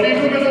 Con il numero 3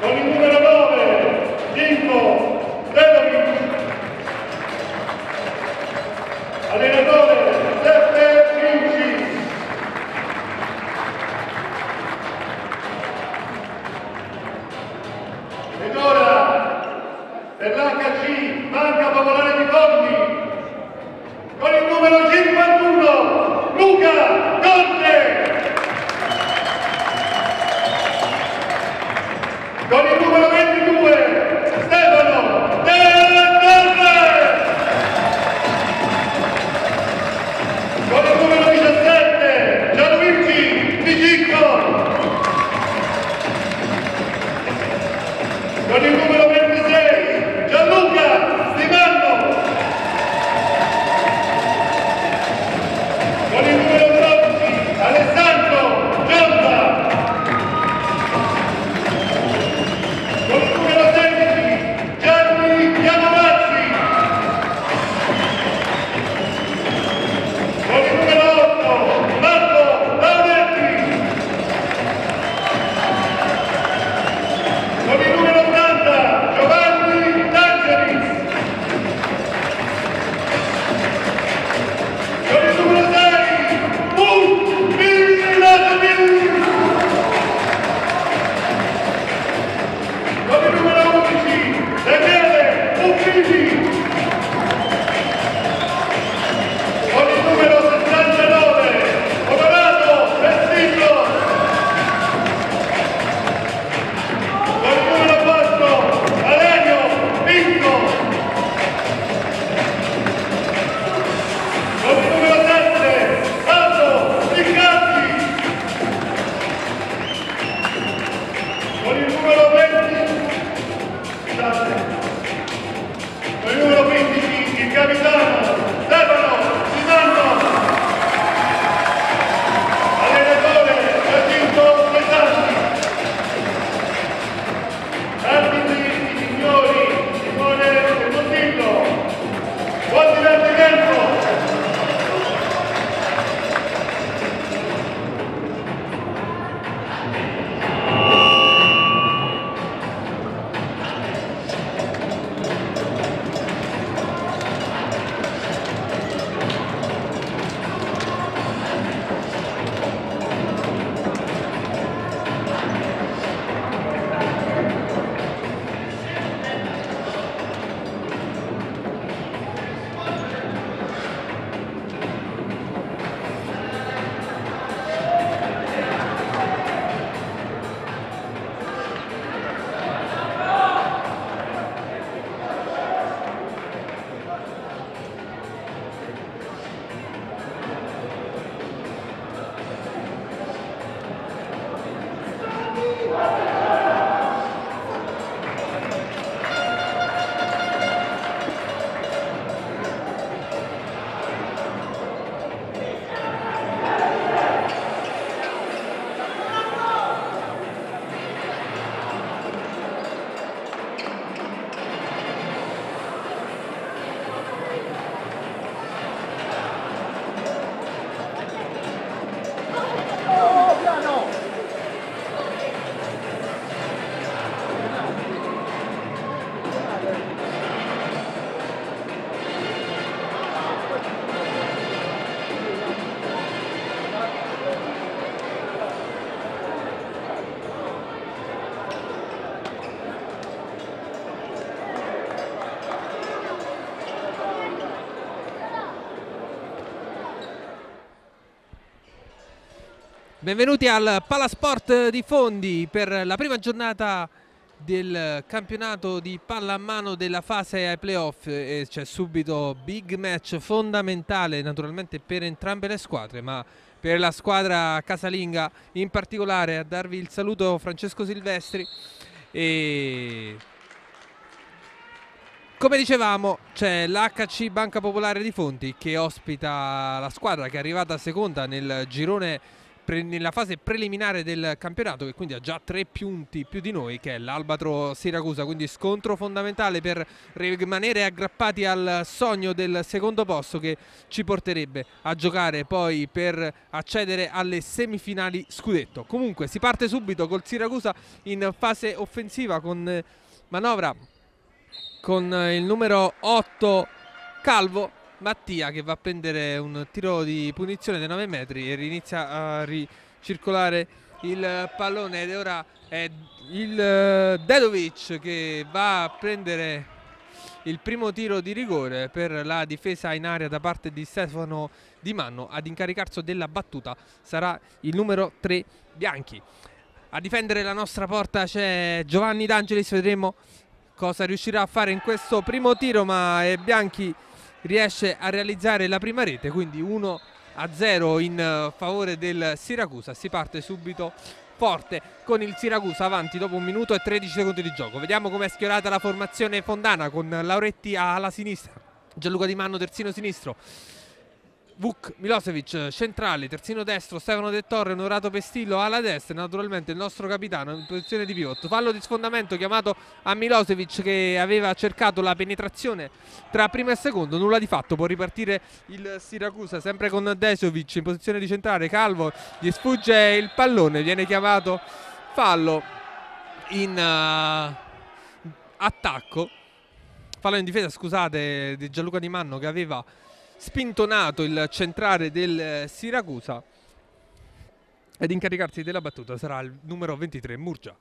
Thank you. Benvenuti al Palasport di Fondi per la prima giornata del campionato di pallamano della fase ai playoff. E c'è subito big match fondamentale naturalmente per entrambe le squadre ma per la squadra casalinga in particolare. A darvi il saluto Francesco Silvestri. E come dicevamo c'è l'HC Banca Popolare di Fonti che ospita la squadra che è arrivata seconda nel girone nella fase preliminare del campionato che quindi ha già tre punti più di noi che è l'Albatro Siracusa. Quindi scontro fondamentale per rimanere aggrappati al sogno del secondo posto che ci porterebbe a giocare poi per accedere alle semifinali scudetto. Comunque si parte subito col Siracusa in fase offensiva con manovra con il numero 8 Calvo Mattia che va a prendere un tiro di punizione dei 9 metri e inizia a ricircolare il pallone ed ora è il eh, Dedovic che va a prendere il primo tiro di rigore per la difesa in area da parte di Stefano Di Manno. Ad incaricarsi della battuta sarà il numero 3 Bianchi. A difendere la nostra porta c'è Giovanni D'Angelis vedremo cosa riuscirà a fare in questo primo tiro ma è Bianchi riesce a realizzare la prima rete, quindi 1 a 0 in eh, favore del Siracusa. Si parte subito forte con il Siracusa avanti dopo un minuto e 13 secondi di gioco. Vediamo come è schiorata la formazione fondana con Lauretti alla sinistra, Gianluca Di Manno terzino sinistro. Vuk Milosevic centrale, terzino destro, Stefano De Torre, Onorato Pestillo alla destra, naturalmente il nostro capitano in posizione di pivot. Fallo di sfondamento chiamato a Milosevic che aveva cercato la penetrazione tra primo e secondo, nulla di fatto, può ripartire il Siracusa sempre con Desovic in posizione di centrale, Calvo gli sfugge il pallone, viene chiamato fallo in uh, attacco, fallo in difesa scusate di Gianluca Di Manno che aveva spintonato il centrale del Siracusa ed incaricarsi della battuta sarà il numero 23 Murgia.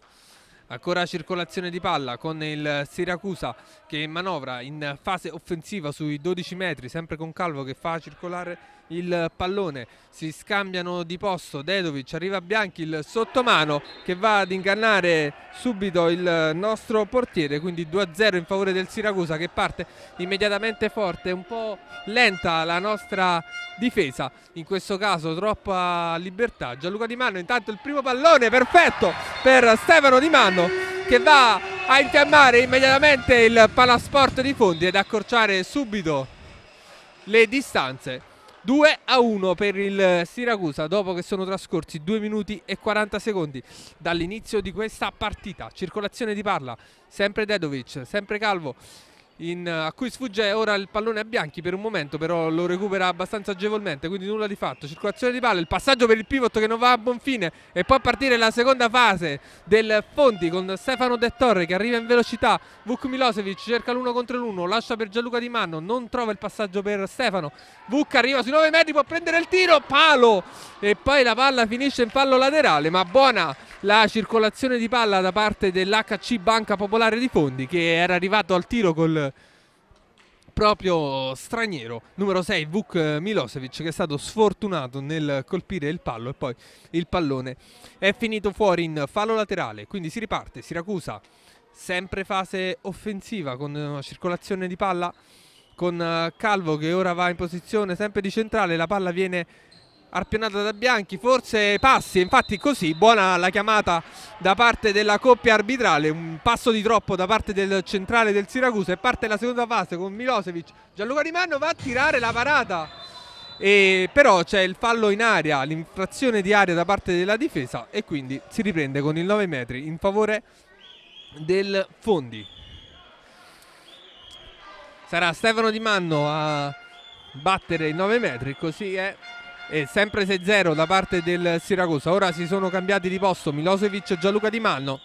Ancora circolazione di palla con il Siracusa che manovra in fase offensiva sui 12 metri, sempre con Calvo che fa circolare il pallone, si scambiano di posto, Dedovic arriva Bianchi, il sottomano che va ad ingannare subito il nostro portiere, quindi 2-0 in favore del Siracusa che parte immediatamente forte, un po' lenta la nostra difesa, in questo caso troppa libertà, Gianluca Di Manno intanto il primo pallone perfetto per Stefano Di Manno che va a infiammare immediatamente il palasport di Fondi ed accorciare subito le distanze 2 a 1 per il Siracusa dopo che sono trascorsi 2 minuti e 40 secondi dall'inizio di questa partita. Circolazione di palla, sempre Dedovic, sempre Calvo in, a cui sfugge ora il pallone a Bianchi per un momento però lo recupera abbastanza agevolmente quindi nulla di fatto. Circolazione di palla il passaggio per il pivot che non va a buon fine e poi partire la seconda fase del Fonti con Stefano De Torre che arriva in velocità. Vuk Milosevic cerca l'uno contro l'uno lascia per Gianluca Di Manno non trova il passaggio per Stefano. Vuk arriva sui 9 metri può prendere il tiro palo! E poi la palla finisce in fallo laterale ma buona la circolazione di palla da parte dell'HC Banca Popolare di Fondi che era arrivato al tiro col proprio straniero. Numero 6 Vuk Milosevic che è stato sfortunato nel colpire il pallo e poi il pallone è finito fuori in fallo laterale. Quindi si riparte Siracusa sempre fase offensiva con una circolazione di palla con Calvo che ora va in posizione sempre di centrale la palla viene arpionata da Bianchi, forse passi, infatti così, buona la chiamata da parte della coppia arbitrale, un passo di troppo da parte del centrale del Siracusa e parte la seconda fase con Milosevic, Gianluca Di Manno va a tirare la parata, e però c'è il fallo in aria, l'infrazione di aria da parte della difesa e quindi si riprende con il 9 metri in favore del Fondi. Sarà Stefano Di Manno a battere i 9 metri, così è e sempre 6-0 da parte del Siracusa. Ora si sono cambiati di posto. Milosevic e Gianluca Di Manno.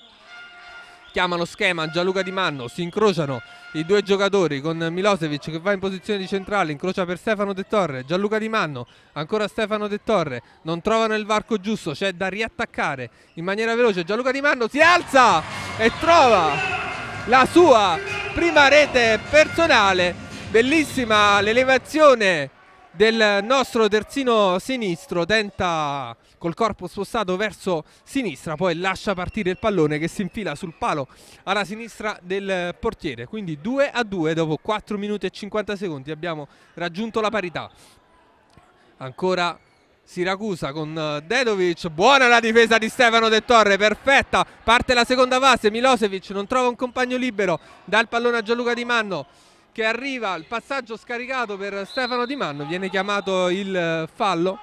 Chiamano schema Gianluca Di Manno, si incrociano i due giocatori con Milosevic che va in posizione di centrale, incrocia per Stefano De Torre, Gianluca Di Manno, ancora Stefano De Torre, non trovano il varco giusto, c'è da riattaccare in maniera veloce, Gianluca Di Manno si alza e trova la sua prima rete personale, bellissima l'elevazione del nostro terzino sinistro. Tenta col corpo spostato verso sinistra poi lascia partire il pallone che si infila sul palo alla sinistra del portiere. Quindi 2 a 2 dopo 4 minuti e 50 secondi abbiamo raggiunto la parità. Ancora Siracusa con Dedovic. Buona la difesa di Stefano De Torre perfetta. Parte la seconda fase Milosevic non trova un compagno libero. Dal pallone a Gianluca Di Manno che arriva il passaggio scaricato per Stefano Di Manno, viene chiamato il fallo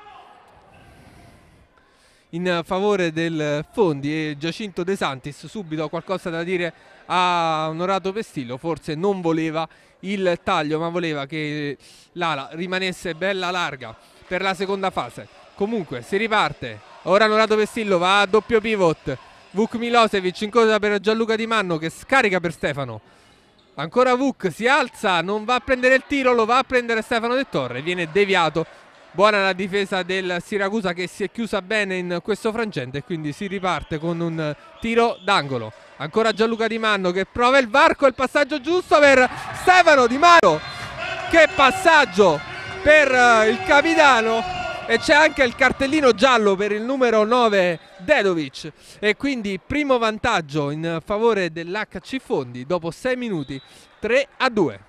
in favore del Fondi e Giacinto De Santis subito qualcosa da dire a Onorato Pestillo, forse non voleva il taglio ma voleva che l'ala rimanesse bella larga per la seconda fase. Comunque si riparte, ora Onorato Pestillo va a doppio pivot, Vuk Milosevic in cosa per Gianluca Di Manno che scarica per Stefano Ancora Vuk si alza, non va a prendere il tiro, lo va a prendere Stefano De Torre, viene deviato. Buona la difesa del Siracusa che si è chiusa bene in questo frangente e quindi si riparte con un tiro d'angolo. Ancora Gianluca Di Manno che prova il varco, il passaggio giusto per Stefano Di Manno. Che passaggio per il capitano e c'è anche il cartellino giallo per il numero 9 Dedovic e quindi primo vantaggio in favore dell'HC Fondi dopo 6 minuti 3 a 2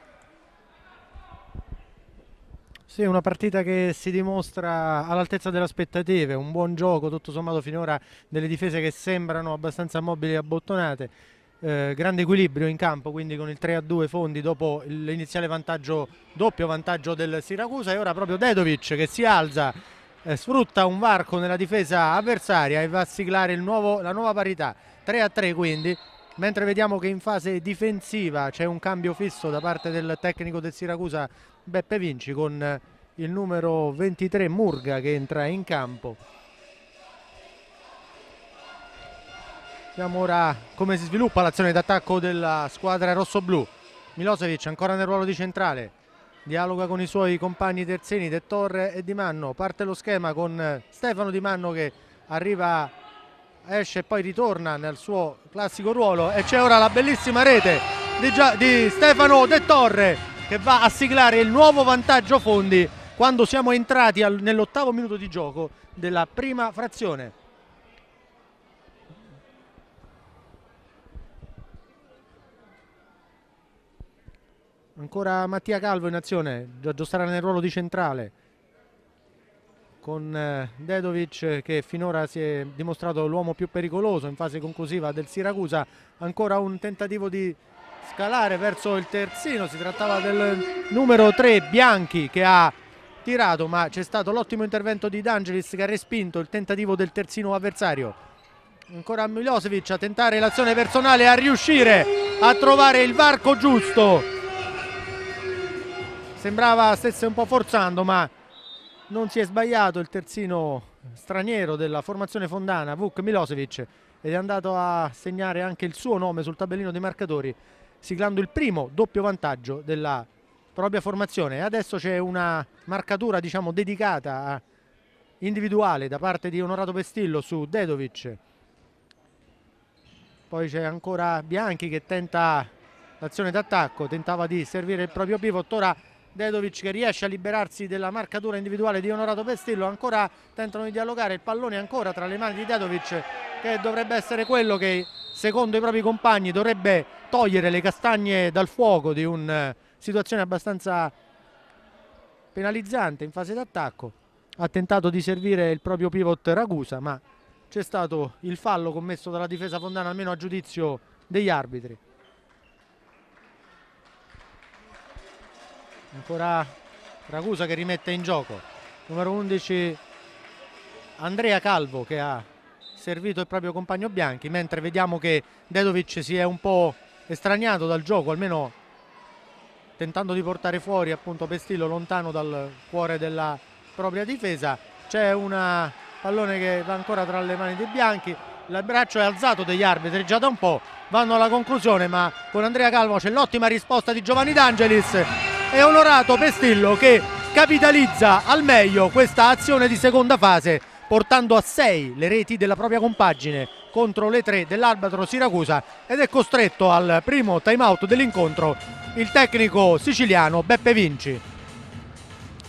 sì, una partita che si dimostra all'altezza delle aspettative, un buon gioco, tutto sommato finora delle difese che sembrano abbastanza mobili e abbottonate. Eh, grande equilibrio in campo, quindi con il 3 a 2 Fondi dopo l'iniziale vantaggio, doppio vantaggio del Siracusa. E ora proprio Dedovic che si alza eh, sfrutta un varco nella difesa avversaria e va a siglare nuovo, la nuova parità. 3 a 3 quindi mentre vediamo che in fase difensiva c'è un cambio fisso da parte del tecnico del Siracusa Beppe Vinci con il numero 23 Murga che entra in campo vediamo ora come si sviluppa l'azione d'attacco della squadra rossoblù Milosevic ancora nel ruolo di centrale. Dialoga con i suoi compagni terzini De Torre e Di Manno. Parte lo schema con Stefano Di Manno che arriva esce e poi ritorna nel suo classico ruolo. E c'è ora la bellissima rete di, di Stefano De Torre che va a siglare il nuovo vantaggio fondi quando siamo entrati nell'ottavo minuto di gioco della prima frazione ancora Mattia Calvo in azione Giorgio Strana nel ruolo di centrale. Con eh, Dedovic che finora si è dimostrato l'uomo più pericoloso in fase conclusiva del Siracusa. Ancora un tentativo di scalare verso il terzino. Si trattava del numero 3 Bianchi che ha tirato ma c'è stato l'ottimo intervento di D'Angelis che ha respinto il tentativo del terzino avversario. Ancora Milosevic a tentare l'azione personale a riuscire a trovare il varco giusto sembrava stesse un po' forzando ma non si è sbagliato il terzino straniero della formazione fondana Vuk Milosevic ed è andato a segnare anche il suo nome sul tabellino dei marcatori siglando il primo doppio vantaggio della propria formazione. Adesso c'è una marcatura diciamo dedicata individuale da parte di Onorato Pestillo su Dedovic. Poi c'è ancora Bianchi che tenta l'azione d'attacco tentava di servire il proprio pivot. Ora Dedovic che riesce a liberarsi della marcatura individuale di Onorato Pestillo ancora tentano di dialogare il pallone ancora tra le mani di Dedovic che dovrebbe essere quello che secondo i propri compagni dovrebbe togliere le castagne dal fuoco di una eh, situazione abbastanza penalizzante in fase d'attacco. Ha tentato di servire il proprio pivot Ragusa ma c'è stato il fallo commesso dalla difesa fondana almeno a giudizio degli arbitri ancora Ragusa che rimette in gioco. Numero 11 Andrea Calvo che ha servito il proprio compagno Bianchi mentre vediamo che Dedovic si è un po' estraniato dal gioco almeno tentando di portare fuori appunto Pestillo lontano dal cuore della propria difesa. C'è un pallone che va ancora tra le mani dei Bianchi. Il braccio è alzato degli arbitri già da un po' vanno alla conclusione ma con Andrea Calvo c'è l'ottima risposta di Giovanni D'Angelis e onorato Pestillo che capitalizza al meglio questa azione di seconda fase portando a 6 le reti della propria compagine contro le 3 dell'arbitro Siracusa ed è costretto al primo time out dell'incontro il tecnico siciliano Beppe Vinci.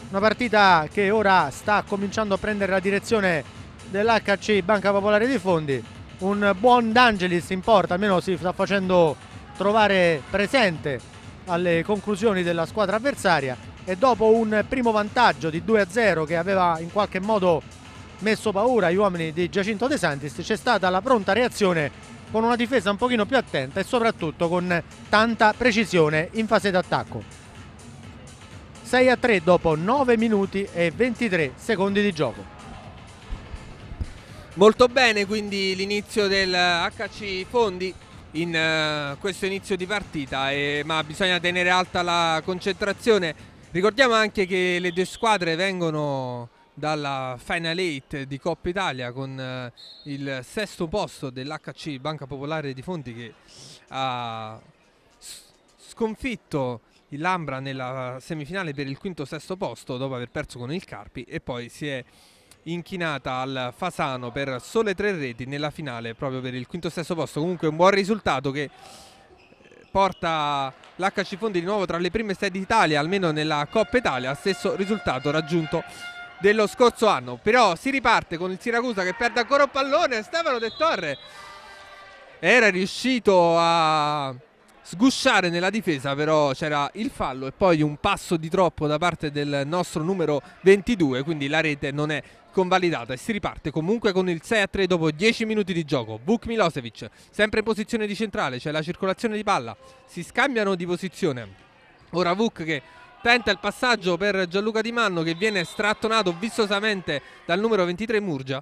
Una partita che ora sta cominciando a prendere la direzione dell'HC Banca Popolare di Fondi. Un buon D'Angelis in porta almeno si sta facendo trovare presente alle conclusioni della squadra avversaria e dopo un primo vantaggio di 2-0 che aveva in qualche modo messo paura agli uomini di Giacinto De Santis c'è stata la pronta reazione con una difesa un pochino più attenta e soprattutto con tanta precisione in fase d'attacco. 6 a 3 dopo 9 minuti e 23 secondi di gioco. Molto bene quindi l'inizio del HC Fondi in uh, questo inizio di partita e, ma bisogna tenere alta la concentrazione. Ricordiamo anche che le due squadre vengono dalla Final 8 di Coppa Italia con uh, il sesto posto dell'HC Banca Popolare di Fonti che ha sconfitto il Lambra nella semifinale per il quinto sesto posto dopo aver perso con il Carpi e poi si è inchinata al Fasano per sole tre reti nella finale proprio per il quinto stesso posto. Comunque un buon risultato che eh, porta l'HC Fondi di nuovo tra le prime sei d'Italia almeno nella Coppa Italia stesso risultato raggiunto dello scorso anno. Però si riparte con il Siracusa che perde ancora un pallone Stefano De Torre era riuscito a sgusciare nella difesa però c'era il fallo e poi un passo di troppo da parte del nostro numero 22 quindi la rete non è convalidata e si riparte comunque con il 6 a 3 dopo 10 minuti di gioco. Vuk Milosevic sempre in posizione di centrale c'è la circolazione di palla si scambiano di posizione. Ora Vuk che tenta il passaggio per Gianluca Di Manno che viene strattonato vistosamente dal numero 23 Murgia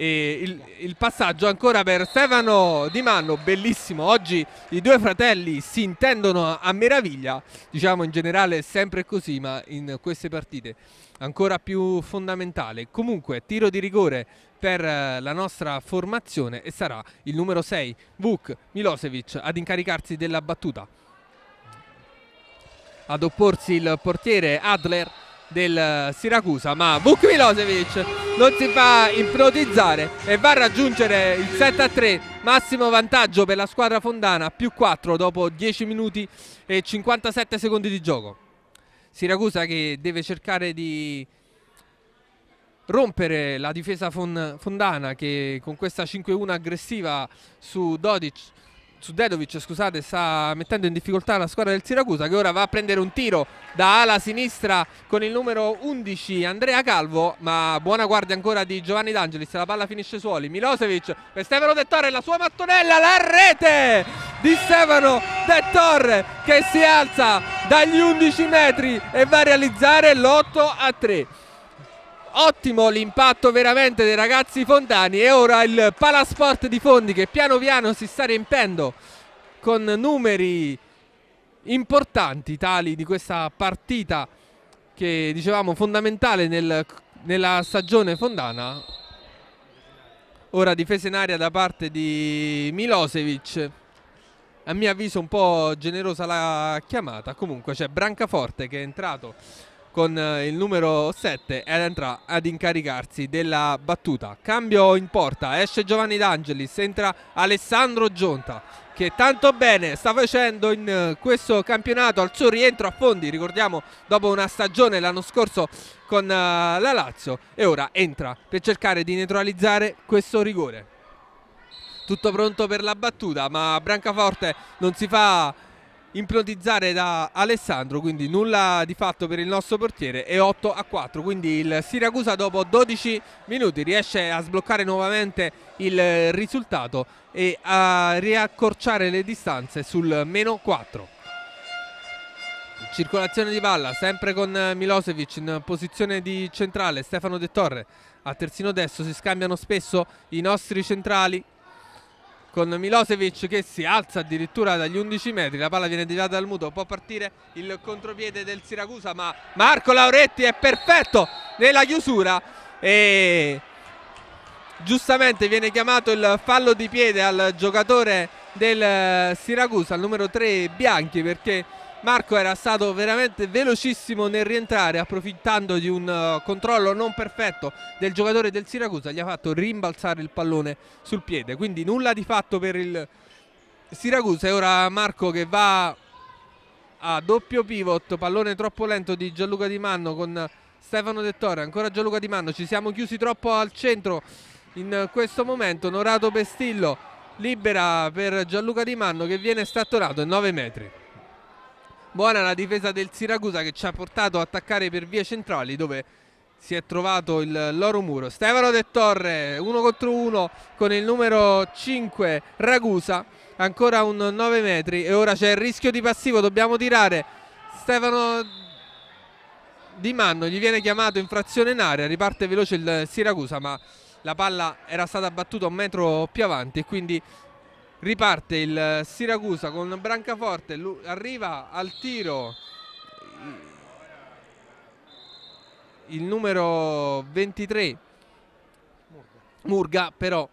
e il, il, passaggio ancora per Stefano Di Manno, bellissimo. Oggi i due fratelli si intendono a meraviglia, diciamo in generale sempre così, ma in queste partite ancora più fondamentale. Comunque, tiro di rigore per eh, la nostra formazione e sarà il numero 6, Vuk Milosevic, ad incaricarsi della battuta. Ad opporsi il portiere Adler del Siracusa ma Vuk Milosevic non si fa ipnotizzare e va a raggiungere il 7 a 3 massimo vantaggio per la squadra fondana più 4 dopo 10 minuti e 57 secondi di gioco. Siracusa che deve cercare di rompere la difesa fondana che con questa 5-1 aggressiva su Dodic su Dedovic scusate sta mettendo in difficoltà la squadra del Siracusa che ora va a prendere un tiro da ala sinistra con il numero 11 Andrea Calvo ma buona guardia ancora di Giovanni D'Angelis la palla finisce suoli Milosevic per Stefano De Torre la sua mattonella la rete di Stefano De Torre che si alza dagli 11 metri e va a realizzare l'8 a 3 ottimo l'impatto veramente dei ragazzi fondani e ora il Palasport di Fondi che piano piano si sta riempendo con numeri importanti tali di questa partita che dicevamo fondamentale nel, nella stagione fondana. Ora difesa in aria da parte di Milosevic. A mio avviso un po' generosa la chiamata. Comunque c'è Brancaforte che è entrato con eh, il numero 7 ed entra ad incaricarsi della battuta. Cambio in porta, esce Giovanni D'Angelis, entra Alessandro Gionta che tanto bene sta facendo in eh, questo campionato al suo rientro a fondi, ricordiamo dopo una stagione l'anno scorso con uh, la Lazio e ora entra per cercare di neutralizzare questo rigore. Tutto pronto per la battuta, ma Brancaforte non si fa improvvisare da Alessandro quindi nulla di fatto per il nostro portiere e 8 a 4 quindi il Siracusa dopo 12 minuti riesce a sbloccare nuovamente il risultato e a riaccorciare le distanze sul meno 4 circolazione di palla sempre con Milosevic in posizione di centrale Stefano De Torre a terzino destro si scambiano spesso i nostri centrali con Milosevic che si alza addirittura dagli 11 metri, la palla viene deviata dal muto, può partire il contropiede del Siracusa ma Marco Lauretti è perfetto nella chiusura e giustamente viene chiamato il fallo di piede al giocatore del Siracusa, al numero 3 Bianchi perché Marco era stato veramente velocissimo nel rientrare approfittando di un uh, controllo non perfetto del giocatore del Siracusa. Gli ha fatto rimbalzare il pallone sul piede. Quindi nulla di fatto per il Siracusa. E ora Marco che va a doppio pivot, pallone troppo lento di Gianluca Di Manno con Stefano Dettore, ancora Gianluca Di Manno, ci siamo chiusi troppo al centro in questo momento, Norato Pestillo libera per Gianluca Di Manno che viene strattonato in 9 metri. Buona la difesa del Siracusa che ci ha portato a attaccare per vie centrali dove si è trovato il loro muro. Stefano De Torre, uno contro uno con il numero 5 Ragusa, ancora un 9 metri e ora c'è il rischio di passivo, dobbiamo tirare. Stefano Di Manno gli viene chiamato infrazione in area, riparte veloce il Siracusa ma la palla era stata battuta un metro più avanti e quindi riparte il Siracusa con Brancaforte, arriva al tiro il numero 23 Murga però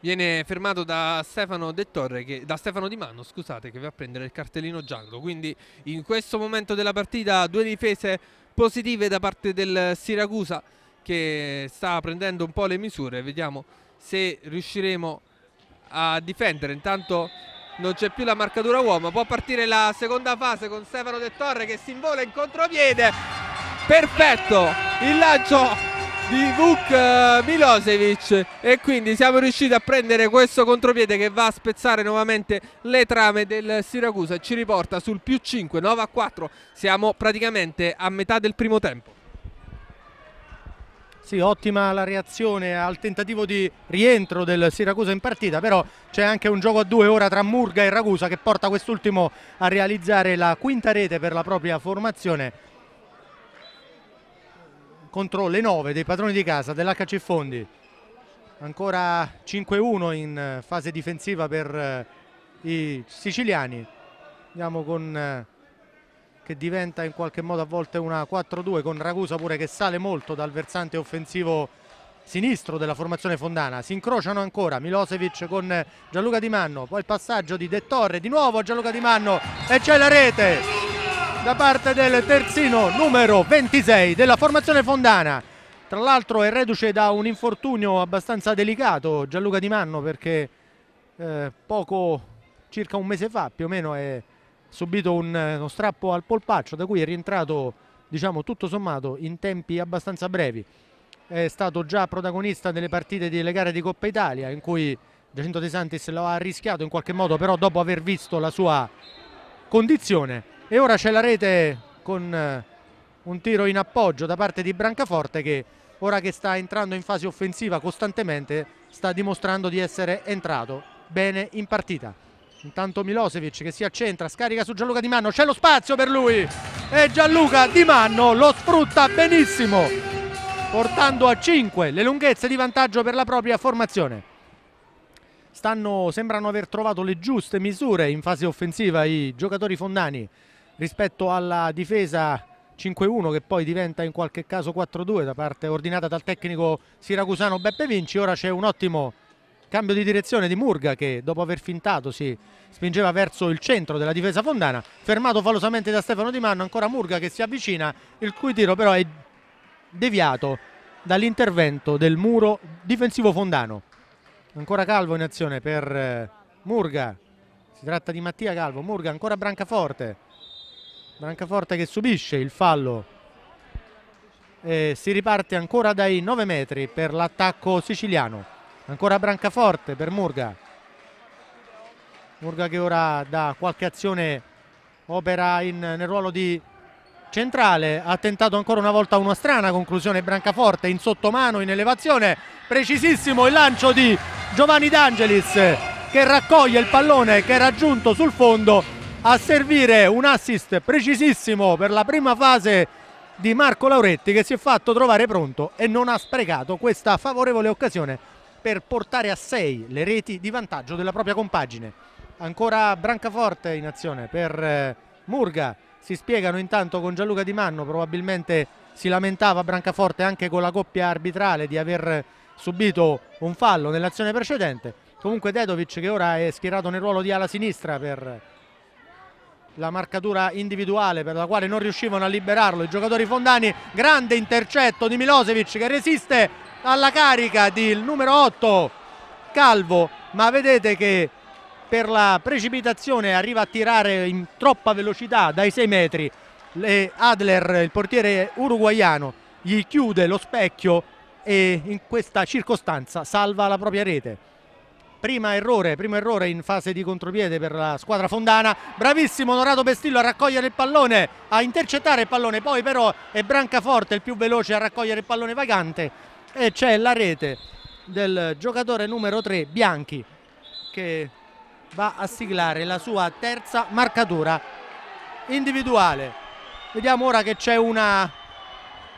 viene fermato da Stefano De Torre che, da Stefano Di Manno scusate che va a prendere il cartellino giallo. Quindi in questo momento della partita due difese positive da parte del Siracusa che sta prendendo un po' le misure. Vediamo se riusciremo a difendere. Intanto non c'è più la marcatura uomo può partire la seconda fase con Stefano De Torre che si invola in contropiede. Perfetto il lancio di Vuk eh, Milosevic. E quindi siamo riusciti a prendere questo contropiede che va a spezzare nuovamente le trame del Siracusa e ci riporta sul più 5 9 a 4 siamo praticamente a metà del primo tempo sì, ottima la reazione al tentativo di rientro del Siracusa in partita, però c'è anche un gioco a due ora tra Murga e Ragusa che porta quest'ultimo a realizzare la quinta rete per la propria formazione contro le 9 dei padroni di casa dell'HC Fondi. Ancora 5-1 in fase difensiva per eh, i siciliani. Andiamo con eh, che diventa in qualche modo a volte una 4-2 con Ragusa pure che sale molto dal versante offensivo sinistro della formazione fondana. Si incrociano ancora Milosevic con Gianluca Di Manno poi il passaggio di De Torre di nuovo Gianluca Di Manno e c'è la rete da parte del terzino numero 26 della formazione fondana. Tra l'altro è reduce da un infortunio abbastanza delicato Gianluca Di Manno perché eh, poco circa un mese fa più o meno è subito un, uno strappo al polpaccio da cui è rientrato diciamo tutto sommato in tempi abbastanza brevi. È stato già protagonista delle partite delle gare di Coppa Italia in cui Giacinto De Santis lo ha rischiato in qualche modo però dopo aver visto la sua condizione. E ora c'è la rete con eh, un tiro in appoggio da parte di Brancaforte che ora che sta entrando in fase offensiva costantemente sta dimostrando di essere entrato bene in partita Intanto Milosevic che si accentra, scarica su Gianluca Di Manno, c'è lo spazio per lui e Gianluca Di Manno lo sfrutta benissimo, portando a 5 le lunghezze di vantaggio per la propria formazione. Stanno, sembrano aver trovato le giuste misure in fase offensiva i giocatori fondani rispetto alla difesa 5-1 che poi diventa in qualche caso 4-2 da parte ordinata dal tecnico siracusano Beppe Vinci. Ora c'è un ottimo Cambio di direzione di Murga che dopo aver fintato si spingeva verso il centro della difesa fondana, fermato falosamente da Stefano Di Manno, ancora Murga che si avvicina, il cui tiro però è deviato dall'intervento del muro difensivo fondano. Ancora Calvo in azione per eh, Murga, si tratta di Mattia Calvo, Murga ancora Brancaforte, Brancaforte che subisce il fallo e si riparte ancora dai 9 metri per l'attacco siciliano ancora Brancaforte per Murga. Murga che ora da qualche azione opera in, nel ruolo di centrale. Ha tentato ancora una volta una strana conclusione Brancaforte in sottomano in elevazione. Precisissimo il lancio di Giovanni D'Angelis che raccoglie il pallone che è raggiunto sul fondo a servire un assist precisissimo per la prima fase di Marco Lauretti che si è fatto trovare pronto e non ha sprecato questa favorevole occasione per portare a 6 le reti di vantaggio della propria compagine. Ancora Brancaforte in azione per eh, Murga, si spiegano intanto con Gianluca Di Manno, probabilmente si lamentava Brancaforte anche con la coppia arbitrale di aver subito un fallo nell'azione precedente. Comunque Dedovic che ora è schierato nel ruolo di ala sinistra per la marcatura individuale per la quale non riuscivano a liberarlo i giocatori fondani. Grande intercetto di Milosevic che resiste alla carica del numero 8 Calvo, ma vedete che per la precipitazione arriva a tirare in troppa velocità dai 6 metri. Le Adler, il portiere uruguaiano, gli chiude lo specchio e in questa circostanza salva la propria rete. Prima errore, primo errore in fase di contropiede per la squadra fondana. Bravissimo Onorato Pestillo a raccogliere il pallone, a intercettare il pallone. Poi però è Brancaforte il più veloce a raccogliere il pallone vagante. E c'è la rete del giocatore numero 3, Bianchi, che va a siglare la sua terza marcatura individuale. Vediamo ora che c'è una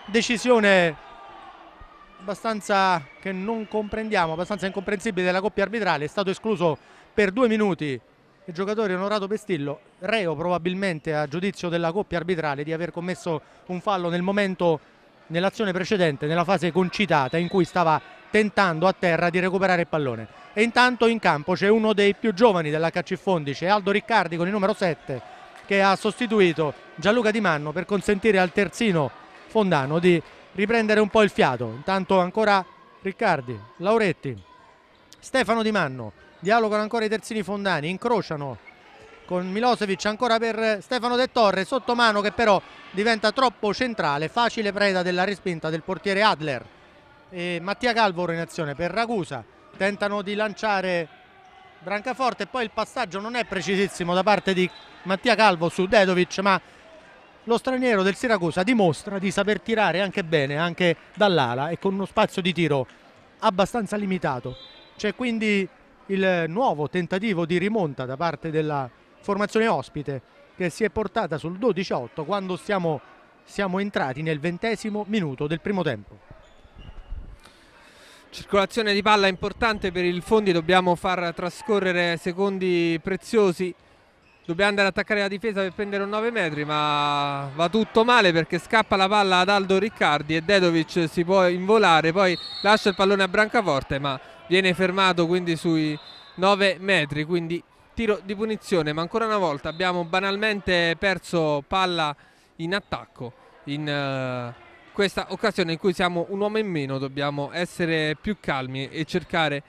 decisione abbastanza che non comprendiamo, abbastanza incomprensibile della coppia arbitrale, è stato escluso per due minuti il giocatore Onorato Pestillo, reo probabilmente a giudizio della coppia arbitrale di aver commesso un fallo nel momento, nell'azione precedente, nella fase concitata in cui stava tentando a terra di recuperare il pallone. E intanto in campo c'è uno dei più giovani dell'HC Fondice, Aldo Riccardi con il numero 7, che ha sostituito Gianluca Di Manno per consentire al terzino Fondano di riprendere un po' il fiato. Intanto ancora Riccardi, Lauretti, Stefano Di Manno, dialogano ancora i terzini fondani, incrociano con Milosevic ancora per Stefano De Torre, sotto mano che però diventa troppo centrale, facile preda della respinta del portiere Adler. E Mattia Calvo in azione per Ragusa, tentano di lanciare Brancaforte poi il passaggio non è precisissimo da parte di Mattia Calvo su Dedovic, ma lo straniero del Siracusa dimostra di saper tirare anche bene, anche dall'ala e con uno spazio di tiro abbastanza limitato. C'è quindi il nuovo tentativo di rimonta da parte della formazione ospite che si è portata sul 12-8 quando siamo, siamo entrati nel ventesimo minuto del primo tempo. Circolazione di palla importante per il Fondi, dobbiamo far trascorrere secondi preziosi dobbiamo andare ad attaccare la difesa per prendere un 9 metri ma va tutto male perché scappa la palla ad Aldo Riccardi e Dedovic si può involare poi lascia il pallone a Brancaforte ma viene fermato quindi sui 9 metri quindi tiro di punizione ma ancora una volta abbiamo banalmente perso palla in attacco in uh, questa occasione in cui siamo un uomo in meno dobbiamo essere più calmi e cercare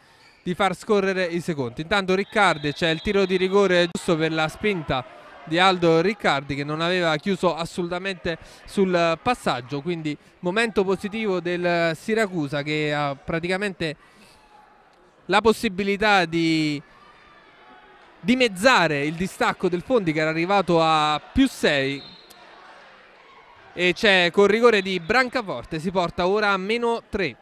di far scorrere i secondi. Intanto Riccardi c'è il tiro di rigore giusto per la spinta di Aldo Riccardi che non aveva chiuso assolutamente sul passaggio, quindi momento positivo del Siracusa che ha praticamente la possibilità di dimezzare il distacco del Fondi che era arrivato a più 6 e c'è col rigore di Brancaforte si porta ora a meno 3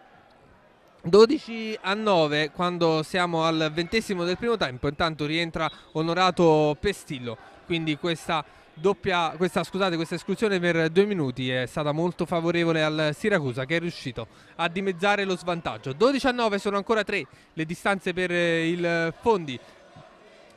12 a 9 quando siamo al ventesimo del primo tempo. Intanto rientra onorato Pestillo. Quindi questa doppia questa, scusate, questa esclusione per due minuti è stata molto favorevole al Siracusa che è riuscito a dimezzare lo svantaggio. 12 a 9 sono ancora 3 le distanze per il Fondi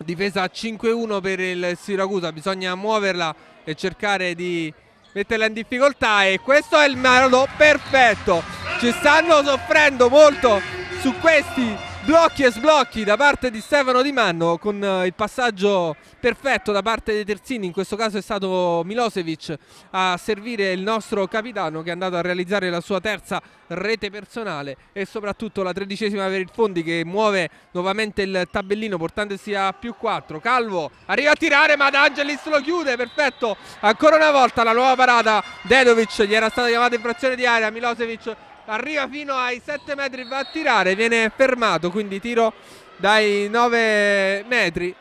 difesa 5-1 per il Siracusa bisogna muoverla e cercare di metterla in difficoltà e questo è il metodo perfetto. Ci stanno soffrendo molto su questi blocchi e sblocchi da parte di Stefano Di Manno con eh, il passaggio perfetto da parte dei terzini, in questo caso è stato Milosevic a servire il nostro capitano che è andato a realizzare la sua terza rete personale e soprattutto la tredicesima per il Fondi che muove nuovamente il tabellino portandosi a più 4. Calvo arriva a tirare ma D'Angelis lo chiude, perfetto, ancora una volta la nuova parata, Dedovic gli era stata chiamata infrazione di area, Milosevic arriva fino ai 7 metri, va a tirare, viene fermato, quindi tiro dai 9 metri.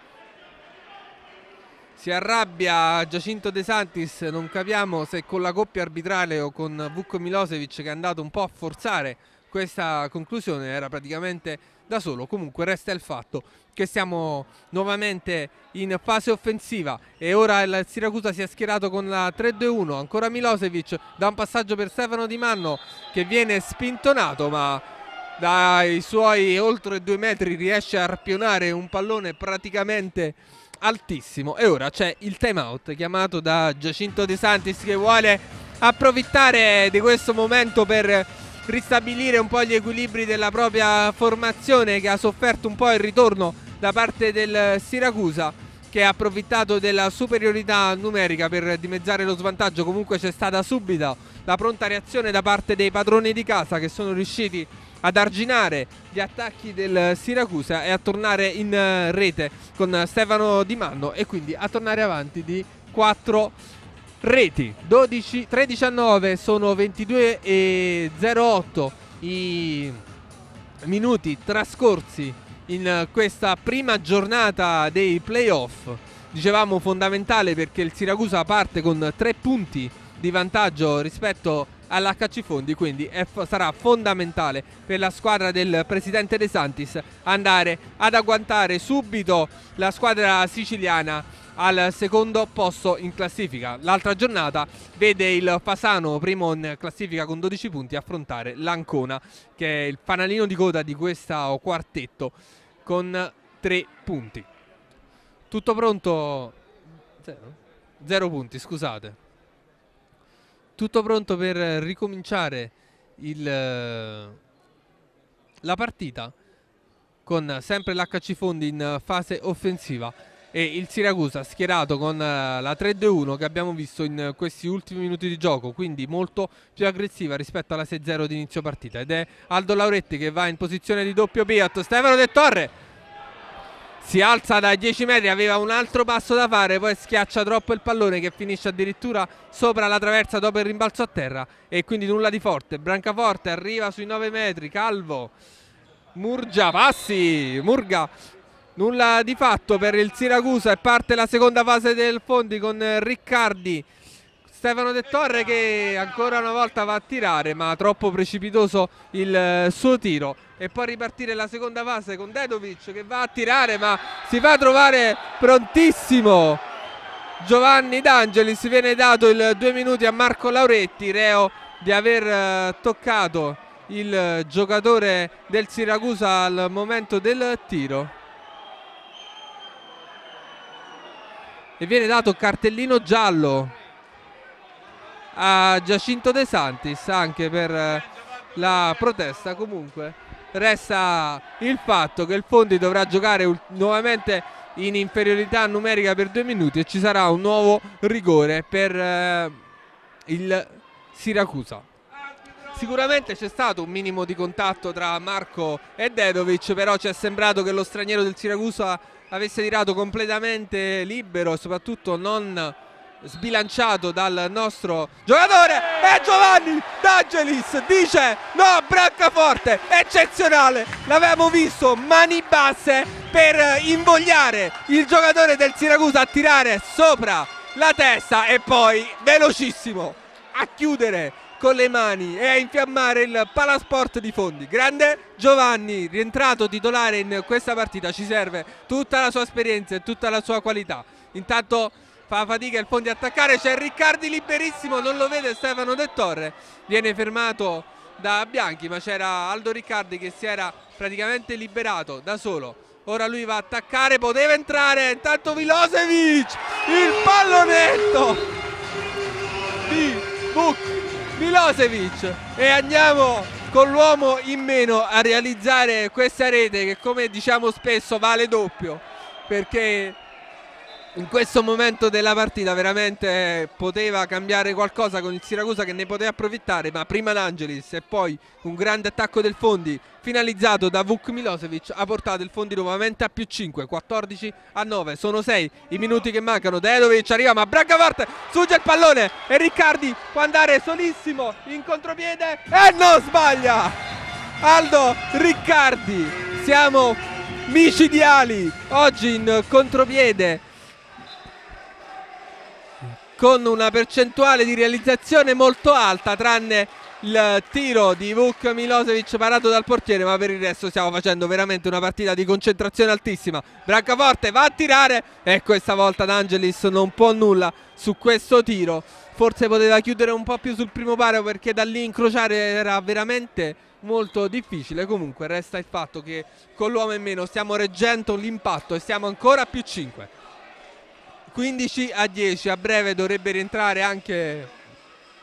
Si arrabbia Giacinto De Santis, non capiamo se con la coppia arbitrale o con Vucco Milosevic che è andato un po' a forzare questa conclusione, era praticamente da solo. Comunque resta il fatto che siamo nuovamente in fase offensiva e ora il Siracusa si è schierato con la 3-2-1. Ancora Milosevic da un passaggio per Stefano Di Manno che viene spintonato ma dai suoi oltre due metri riesce a arpionare un pallone praticamente altissimo e ora c'è il time out chiamato da Giacinto De Santis che vuole approfittare di questo momento per ristabilire un po' gli equilibri della propria formazione che ha sofferto un po' il ritorno da parte del Siracusa che ha approfittato della superiorità numerica per dimezzare lo svantaggio. Comunque c'è stata subito la pronta reazione da parte dei padroni di casa che sono riusciti ad arginare gli attacchi del Siracusa e a tornare in eh, rete con Stefano Di Manno e quindi a tornare avanti di 4 reti 12, 13 a 9 sono 22 e 08 i minuti trascorsi in questa prima giornata dei playoff. Dicevamo fondamentale perché il Siracusa parte con 3 punti di vantaggio rispetto all'HC Fondi, quindi f- sarà fondamentale per la squadra del presidente De Santis andare ad agguantare subito la squadra siciliana al secondo posto in classifica. L'altra giornata vede il Fasano primo in classifica con 12 punti affrontare l'Ancona che è il fanalino di coda di questo quartetto con 3 punti. Tutto pronto? Zero? Zero punti, scusate tutto pronto per ricominciare il, la partita con sempre l'HC Fondi in fase offensiva e il Siracusa schierato con la 3-2-1 che abbiamo visto in questi ultimi minuti di gioco quindi molto più aggressiva rispetto alla 6-0 di inizio partita. Ed è Aldo Lauretti che va in posizione di doppio piatto Stefano De Torre si alza da 10 metri, aveva un altro passo da fare, poi schiaccia troppo il pallone che finisce addirittura sopra la traversa dopo il rimbalzo a terra. E quindi nulla di forte. Brancaforte arriva sui 9 metri, Calvo, Murgia, passi, Murga, nulla di fatto per il Siracusa e parte la seconda fase del Fondi con Riccardi. Stefano De Torre che ancora una volta va a tirare ma troppo precipitoso il suo tiro. E poi ripartire la seconda fase con Dedovic che va a tirare ma si fa trovare prontissimo. Giovanni D'Angelis viene dato il due minuti a Marco Lauretti reo di aver eh, toccato il giocatore del Siracusa al momento del tiro e viene dato cartellino giallo a Giacinto De Santis anche per eh, la protesta comunque resta il fatto che il Fondi dovrà giocare nuovamente in inferiorità numerica per due minuti e ci sarà un nuovo rigore per eh, il Siracusa. Sicuramente c'è stato un minimo di contatto tra Marco e Dedovic, però ci è sembrato che lo straniero del Siracusa avesse tirato completamente libero e soprattutto non sbilanciato dal nostro giocatore. E Giovanni D'Angelis dice no Brancaforte eccezionale. L'avevamo visto mani basse per invogliare il giocatore del Siracusa a tirare sopra la testa e poi velocissimo a chiudere con le mani e a infiammare il palasport di Fondi. Grande Giovanni, rientrato titolare in questa partita, ci serve tutta la sua esperienza e tutta la sua qualità. Intanto fa fatica il Fondi a attaccare, c'è Riccardi liberissimo, non lo vede Stefano De Torre, viene fermato da Bianchi ma c'era Aldo Riccardi che si era praticamente liberato da solo. Ora lui va a attaccare, poteva entrare, intanto Milosevic, il pallonetto di Buk Milosevic. E andiamo con l'uomo in meno a realizzare questa rete che come diciamo spesso vale doppio. Perché in questo momento della partita veramente poteva cambiare qualcosa con il Siracusa che ne poteva approfittare ma prima l'Angelis e poi un grande attacco del Fondi finalizzato da Vuk Milosevic ha portato il Fondi nuovamente a più 5 14 a 9 sono 6 i minuti che mancano. Dedovic arriva ma Brancavarte sugge il pallone e Riccardi può andare solissimo in contropiede e non sbaglia! Aldo Riccardi siamo micidiali oggi in contropiede con una percentuale di realizzazione molto alta tranne il tiro di Vuk Milosevic parato dal portiere ma per il resto stiamo facendo veramente una partita di concentrazione altissima. Brancaforte va a tirare e questa volta D'Angelis non può nulla su questo tiro. Forse poteva chiudere un po' più sul primo paro perché da lì incrociare era veramente molto difficile. Comunque resta il fatto che con l'uomo in meno stiamo reggendo l'impatto e stiamo ancora a più 5 15 a 10 a breve dovrebbe rientrare anche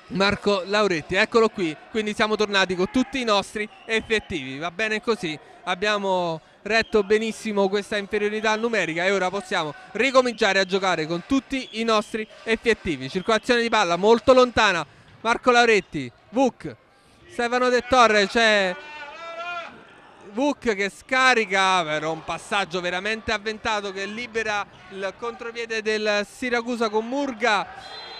Marco Lauretti, eccolo qui, quindi siamo tornati con tutti i nostri effettivi, va bene così, abbiamo retto benissimo questa inferiorità numerica e ora possiamo ricominciare a giocare con tutti i nostri effettivi, circolazione di palla molto lontana, Marco Lauretti, Vuk, Stefano De Torre, c'è Vuk che scarica per un passaggio veramente avventato che libera il contropiede del Siracusa con Murga.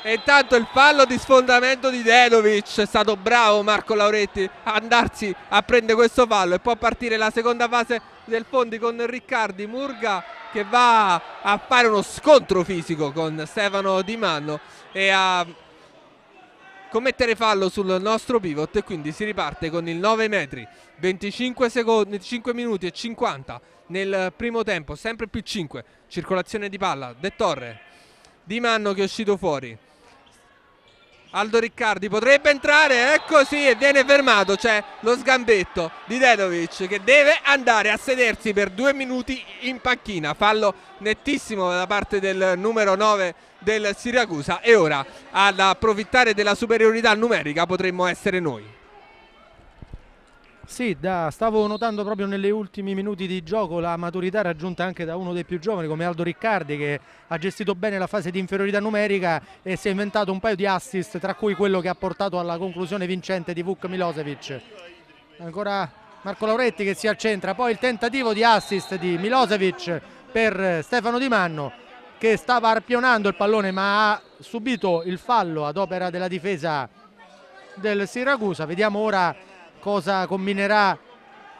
E intanto il fallo di sfondamento di Dedovic. È stato bravo Marco Lauretti a andarsi a prendere questo fallo e può partire la seconda fase del Fondi con Riccardi. Murga che va a fare uno scontro fisico con Stefano Di Manno e a commettere fallo sul nostro pivot e quindi si riparte con il 9 metri 25, secondi, 25 minuti e 50 nel primo tempo sempre più 5 circolazione di palla De Torre Di Manno che è uscito fuori. Aldo Riccardi potrebbe entrare, ecco sì, e viene fermato, c'è lo sgambetto di Dedovic che deve andare a sedersi per due minuti in panchina, fallo nettissimo da parte del numero 9 del Siracusa e ora ad approfittare della superiorità numerica potremmo essere noi. Sì, da, stavo notando proprio negli ultimi minuti di gioco la maturità raggiunta anche da uno dei più giovani come Aldo Riccardi che ha gestito bene la fase di inferiorità numerica e si è inventato un paio di assist tra cui quello che ha portato alla conclusione vincente di Vuk Milosevic. Ancora Marco Lauretti che si accentra, poi il tentativo di assist di Milosevic per Stefano Di Manno che stava arpionando il pallone ma ha subito il fallo ad opera della difesa del Siracusa. Vediamo ora cosa combinerà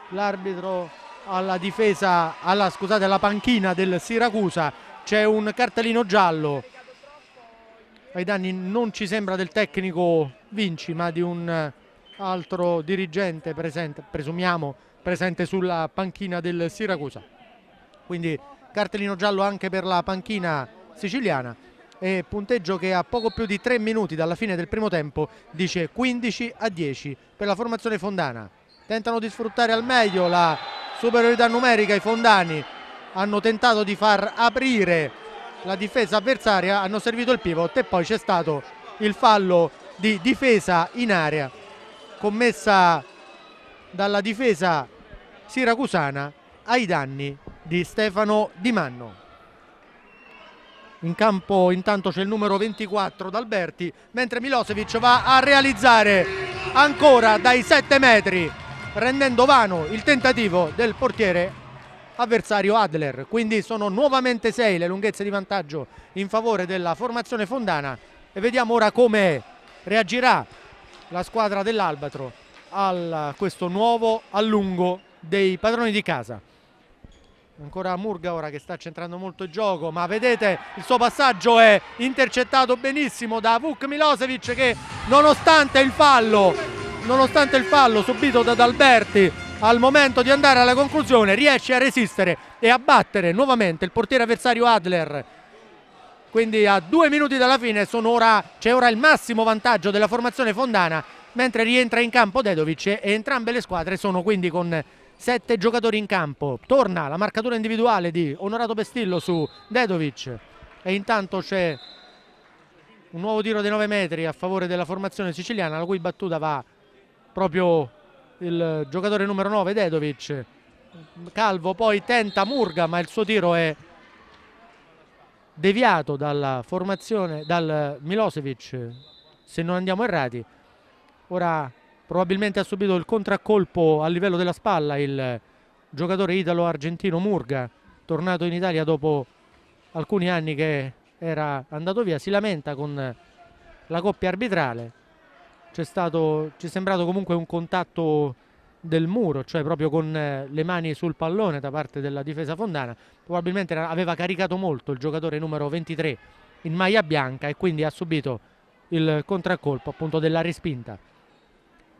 l'arbitro alla difesa, alla, scusate, alla panchina del Siracusa. C'è un cartellino giallo ai danni non ci sembra del tecnico Vinci ma di un altro dirigente presente, presumiamo presente sulla panchina del Siracusa. Quindi cartellino giallo anche per la panchina siciliana e punteggio che a poco più di 3 minuti dalla fine del primo tempo dice 15 a 10 per la formazione fondana. Tentano di sfruttare al meglio la superiorità numerica i fondani, hanno tentato di far aprire la difesa avversaria, hanno servito il pivot e poi c'è stato il fallo di difesa in area commessa dalla difesa siracusana ai danni di Stefano Di Manno. In campo intanto c'è il numero 24 d'Alberti, mentre Milosevic va a realizzare ancora dai 7 metri, rendendo vano il tentativo del portiere avversario Adler. Quindi sono nuovamente 6 le lunghezze di vantaggio in favore della formazione fondana e vediamo ora come reagirà la squadra dell'Albatro a questo nuovo allungo dei padroni di casa. Ancora Murga ora che sta centrando molto il gioco, ma vedete il suo passaggio è intercettato benissimo da Vuk Milosevic che nonostante il fallo, nonostante il fallo subito da D'Alberti al momento di andare alla conclusione riesce a resistere e a battere nuovamente il portiere avversario Adler. Quindi a due minuti dalla fine c'è ora il massimo vantaggio della formazione fondana mentre rientra in campo Dedovic e entrambe le squadre sono quindi con sette giocatori in campo. Torna la marcatura individuale di Onorato Pestillo su Dedovic. E intanto c'è un nuovo tiro dei 9 metri a favore della formazione siciliana la cui battuta va proprio il giocatore numero 9 Dedovic. Calvo poi tenta Murga ma il suo tiro è deviato dalla formazione dal Milosevic. Se non andiamo errati ora probabilmente ha subito il contraccolpo a livello della spalla il giocatore italo-argentino Murga, tornato in Italia dopo alcuni anni che era andato via, si lamenta con la coppia arbitrale. Stato, ci è sembrato comunque un contatto del muro, cioè proprio con le mani sul pallone da parte della difesa fondana. Probabilmente aveva caricato molto il giocatore numero 23 in maglia bianca e quindi ha subito il contraccolpo appunto della respinta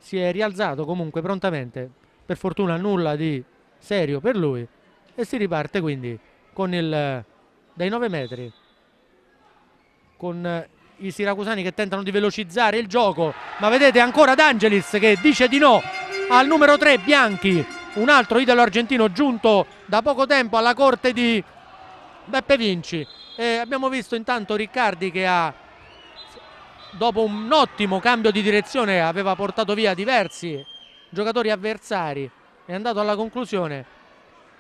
si è rialzato comunque prontamente, per fortuna nulla di serio per lui e si riparte quindi con il dai 9 metri con i siracusani che tentano di velocizzare il gioco ma vedete ancora D'Angelis che dice di no al numero 3 Bianchi un altro idolo argentino giunto da poco tempo alla corte di Beppe Vinci. E abbiamo visto intanto Riccardi che ha dopo un ottimo cambio di direzione aveva portato via diversi giocatori avversari è andato alla conclusione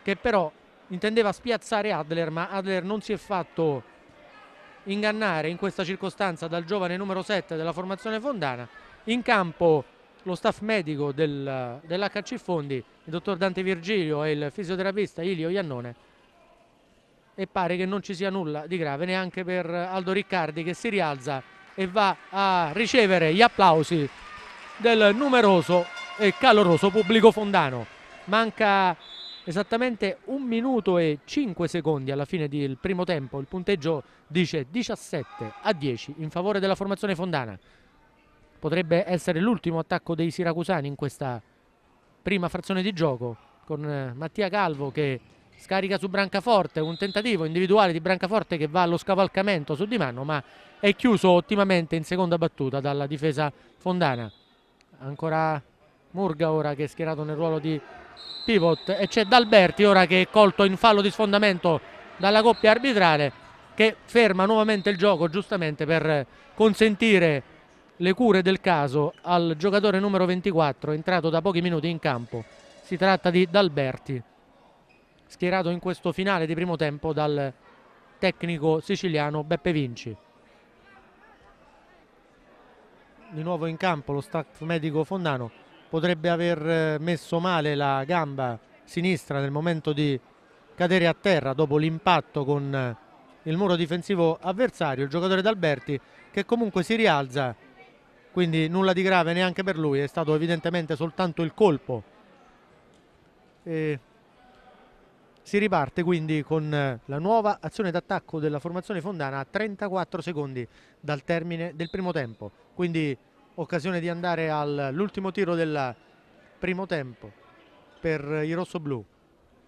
che però intendeva spiazzare Adler ma Adler non si è fatto ingannare in questa circostanza dal giovane numero 7 della formazione fondana. In campo lo staff medico del, dell'HC Fondi il dottor Dante Virgilio e il fisioterapista Ilio Iannone e pare che non ci sia nulla di grave neanche per Aldo Riccardi che si rialza e va a ricevere gli applausi del numeroso e caloroso pubblico fondano. Manca esattamente un minuto e 5 secondi alla fine del primo tempo. Il punteggio dice 17 a 10 in favore della formazione fondana. Potrebbe essere l'ultimo attacco dei siracusani in questa prima frazione di gioco con eh, Mattia Calvo che scarica su Brancaforte, un tentativo individuale di Brancaforte che va allo scavalcamento su Di Manno ma è chiuso ottimamente in seconda battuta dalla difesa fondana. Ancora Murga ora che è schierato nel ruolo di pivot e c'è D'Alberti ora che è colto in fallo di sfondamento dalla coppia arbitrale che ferma nuovamente il gioco giustamente per consentire le cure del caso al giocatore numero 24 entrato da pochi minuti in campo. Si tratta di D'Alberti schierato in questo finale di primo tempo dal tecnico siciliano Beppe Vinci. Di nuovo in campo lo staff medico Fondano potrebbe aver eh, messo male la gamba sinistra nel momento di cadere a terra dopo l'impatto con eh, il muro difensivo avversario, il giocatore d'Alberti che comunque si rialza, quindi nulla di grave neanche per lui, è stato evidentemente soltanto il colpo. E si riparte quindi con eh, la nuova azione d'attacco della formazione fondana a 34 secondi dal termine del primo tempo. Quindi occasione di andare all'ultimo tiro del primo tempo per i rossoblù.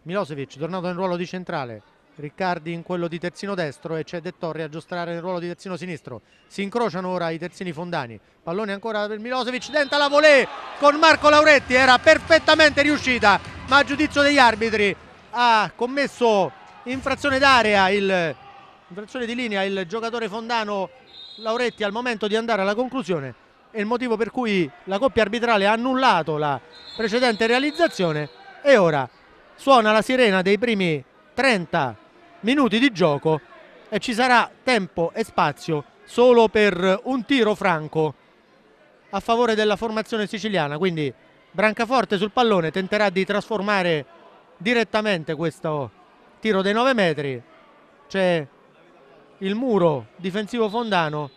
Milosevic tornato nel ruolo di centrale, Riccardi in quello di terzino destro e c'è De a giostrare nel ruolo di terzino sinistro. Si incrociano ora i terzini fondani. Pallone ancora per Milosevic, tenta la volée con Marco Lauretti, era perfettamente riuscita, ma a giudizio degli arbitri ha commesso infrazione d'area, infrazione di linea il giocatore fondano Lauretti al momento di andare alla conclusione. È il motivo per cui la coppia arbitrale ha annullato la precedente realizzazione e ora suona la sirena dei primi 30 minuti di gioco e ci sarà tempo e spazio solo per un tiro franco a favore della formazione siciliana. Quindi Brancaforte sul pallone tenterà di trasformare direttamente questo tiro dei 9 metri. C'è il muro difensivo fondano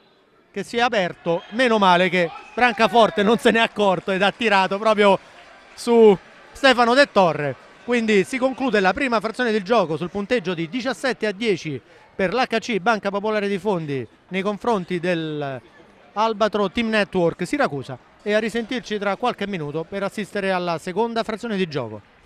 che si è aperto. Meno male che Brancaforte non se ne è accorto ed ha tirato proprio su Stefano De Torre. Quindi si conclude la prima frazione del gioco sul punteggio di 17 a 10 per l'HC Banca Popolare di Fondi nei confronti del Albatro Team Network Siracusa. E a risentirci tra qualche minuto per assistere alla seconda frazione di gioco